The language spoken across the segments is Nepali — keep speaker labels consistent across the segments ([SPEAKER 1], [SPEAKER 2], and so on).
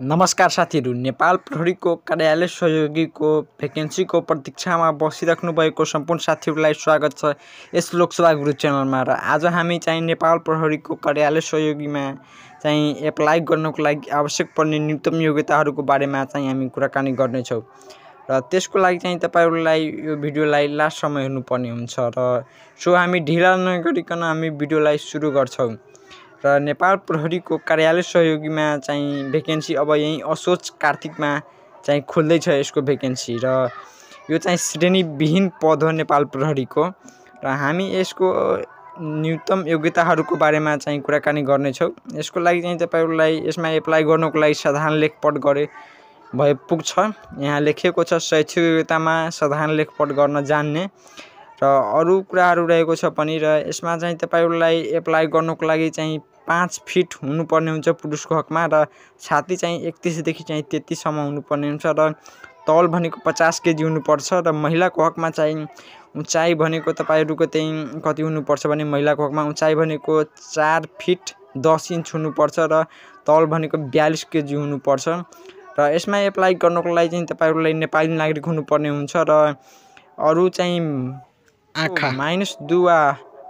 [SPEAKER 1] नमस्कार साथीहरू नेपाल प्रहरीको कार्यालय सहयोगीको भेकेन्सीको प्रतीक्षामा बसिराख्नु भएको सम्पूर्ण साथीहरूलाई स्वागत छ यस लोकसभा गुरु च्यानलमा र आज हामी चाहिँ नेपाल प्रहरीको कार्यालय सहयोगीमा चाहिँ एप्लाई गर्नको लागि आवश्यक पर्ने न्यूनतम योग्यताहरूको बारेमा चाहिँ हामी कुराकानी गर्नेछौँ। र त्यसको लागि चाहिँ तपाईँहरूलाई यो भिडियोलाई लास्टसम्म हेर्नुपर्ने हुन्छ र सो हामी ढिला नगरिकन हामी भिडियोलाई सुरु गर्छौँ। र नेपाल प्रहरीको कार्यालय सहयोगीमा चाहिँ भेकेन्सी अब यहीँ असोज कार्तिकमा चाहिँ खोल्दैछ यसको भेकेन्सी र यो चाहिँ श्रेणीविहीन पद हो नेपाल प्रहरीको र हामी यसको न्यूनतम योग्यताहरूको बारेमा चाहिँ कुराकानी गर्नेछौँ। यसको लागि चाहिँ तपाईँहरूलाई यसमा एप्लाई गर्नको लागि साधारण लेखपढ गरे भए पुग्छ। यहाँ लेखिएको छ शैक्षिक योग्यतामा साधारण लेखपढ गर्न जान्ने। र अरू कुराहरू रहेको छ पनि र यसमा चाहिँ तपाईँहरूलाई एप्लाई गर्नुको लागि चाहिँ पाँच फिट हुनुपर्ने हुन्छ पुरुषको हकमा र छाती चाहिँ एकतिसदेखि चाहिँ तेत्तिससम्म हुनुपर्ने हुन्छ र तौल भनेको पचास केजी हुनुपर्छ र महिलाको हकमा चाहिँ उचाइ भनेको तपाईँहरूको त्यही कति हुनुपर्छ भने महिलाको हकमा उचाइ भनेको चार फिट दस इन्च हुनुपर्छ र तौल भनेको बयालिस केजी हुनुपर्छ र यसमा एप्लाई गर्नको लागि चाहिँ तपाईँहरूलाई नेपाली नागरिक हुनुपर्ने हुन्छ र अरू चाहिँ आँखा। माइनस दु वा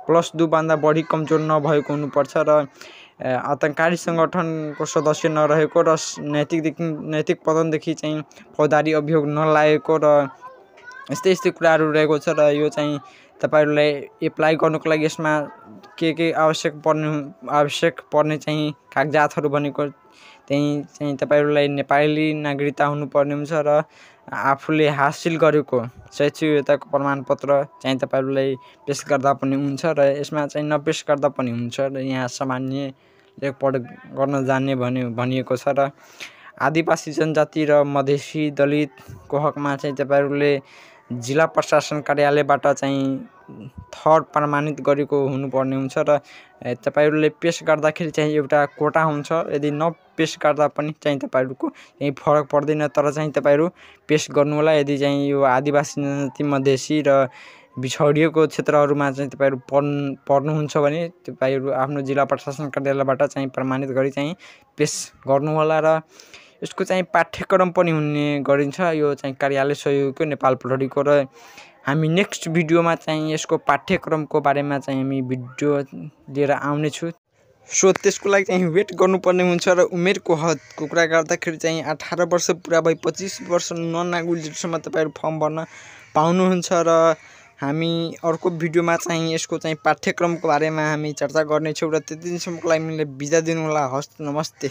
[SPEAKER 1] प्लस दुभन्दा बढी कमजोर नभएको हुनुपर्छ र आतङ्ककारी सङ्गठनको सदस्य नरहेको र नैतिकदेखि नैतिक पतनदेखि चाहिँ फौजदारी अभियोग नलागेको र यस्तै यस्तै कुराहरू रहेको छ र यो चाहिँ तपाईँहरूलाई एप्लाई गर्नुको लागि यसमा के के आवश्यक पर्ने आवश्यक पर्ने चाहिँ कागजातहरू भनेको त्यहीँ चाहिँ तपाईँहरूलाई नेपाली नागरिकता हुनुपर्ने हुन्छ र आफूले हासिल गरेको शैक्षिक योग्यताको प्रमाणपत्र चाहिँ तपाईँहरूलाई पेस गर्दा पनि हुन्छ र यसमा चाहिँ नपेस गर्दा पनि हुन्छ र यहाँ सामान्य लेखपढ गर्न जान्ने भन्ने भनिएको छ र आदिवासी जनजाति र मधेसी दलितको हकमा चाहिँ तपाईँहरूले जिल्ला प्रशासन कार्यालयबाट चाहिँ थर्ड प्रमाणित गरेको हुनुपर्ने हुन्छ र तपाईँहरूले पेस गर्दाखेरि चाहिँ एउटा कोटा हुन्छ। यदि नपेस गर्दा पनि चाहिँ तपाईँहरूको यहीँ फरक पर्दैन तर चाहिँ तपाईँहरू पेस गर्नु होला यदि चाहिँ यो आदिवासी जनजाति मधेसी र बिछोडिएको क्षेत्रहरूमा चाहिँ तपाईँहरू पढ्नु पढ्नुहुन्छ भने तपाईँहरू आफ्नो जिल्ला प्रशासन कार्यालयबाट चाहिँ प्रमाणित गरी चाहिँ पेस गर्नुहोला र यसको चाहिँ पाठ्यक्रम पनि हुने गरिन्छ। यो चाहिँ कार्यालय सहयोगको नेपाल प्रहरीको र हामी नेक्स्ट भिडियोमा चाहिँ यसको पाठ्यक्रमको बारेमा चाहिँ हामी भिडियो लिएर आउनेछु। सो त्यसको लागि चाहिँ वेट गर्नुपर्ने हुन्छ र उमेरको हदको कुरा गर्दाखेरि चाहिँ अठार वर्ष पुरा भए पच्चिस वर्ष ननागुजेसम्म तपाईँहरू फर्म भर्न पाउनुहुन्छ र हामी अर्को भिडियोमा चाहिँ यसको चाहिँ पाठ्यक्रमको बारेमा हामी चर्चा गर्नेछौँ र त्यति दिनसम्मको लागि मैले बिदा दिनु होला। हस् नमस्ते।